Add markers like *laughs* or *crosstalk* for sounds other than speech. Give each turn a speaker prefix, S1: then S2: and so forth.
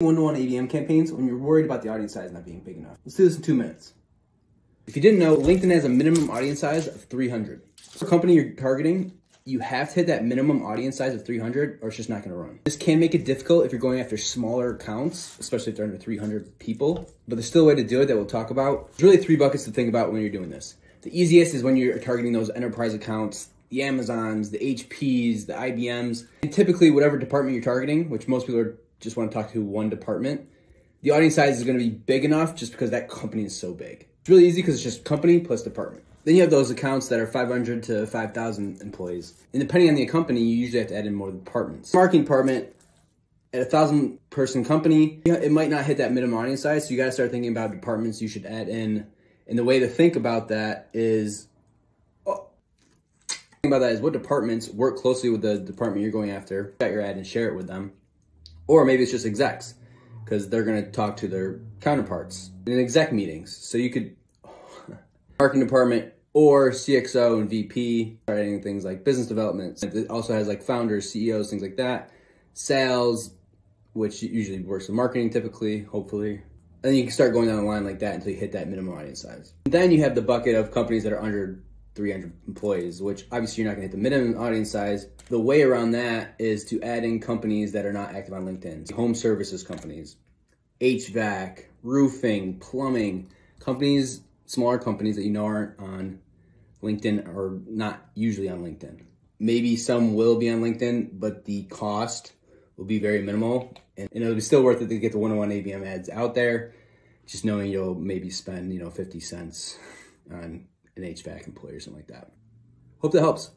S1: one-to-one ABM campaigns when you're worried about the audience size not being big enough. Let's do this in two minutes. If you didn't know, LinkedIn has a minimum audience size of 300. For a company you're targeting, you have to hit that minimum audience size of 300 or it's just not gonna run. This can make it difficult if you're going after smaller accounts, especially if they're under 300 people, but there's still a way to do it that we'll talk about. There's really three buckets to think about when you're doing this. The easiest is when you're targeting those enterprise accounts, the Amazons, the HPs, the IBMs, and typically whatever department you're targeting, which most people are, just want to talk to one department, the audience size is going to be big enough just because that company is so big. It's really easy because it's just company plus department. Then you have those accounts that are 500 to 5,000 employees. And depending on the company, you usually have to add in more departments. Marketing department, at a thousand person company, it might not hit that minimum audience size. So you got to start thinking about departments you should add in. And the way to think about that is, oh, about that is what departments work closely with the department you're going after, got your ad and share it with them. Or maybe it's just execs because they're going to talk to their counterparts in exec meetings. So you could *laughs* marketing department or CXO and VP, writing things like business development. It also has like founders, CEOs, things like that. Sales, which usually works with marketing typically, hopefully. And you can start going down the line like that until you hit that minimum audience size. And then you have the bucket of companies that are under 300 employees, which obviously you're not gonna hit the minimum audience size. The way around that is to add in companies that are not active on LinkedIn. Home services companies, HVAC, roofing, plumbing, companies smaller companies that you know aren't on LinkedIn or not usually on LinkedIn. Maybe some will be on LinkedIn, but the cost will be very minimal. And, and it'll be still worth it to get the one-on-one oh ABM ads out there, just knowing you'll maybe spend, you know, 50 cents on an HVAC employee or something like that. Hope that helps.